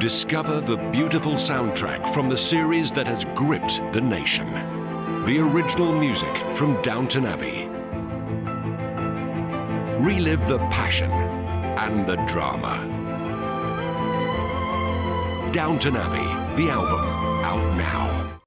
Discover the beautiful soundtrack from the series that has gripped the nation. The original music from Downton Abbey. Relive the passion and the drama. Downton Abbey, the album, out now.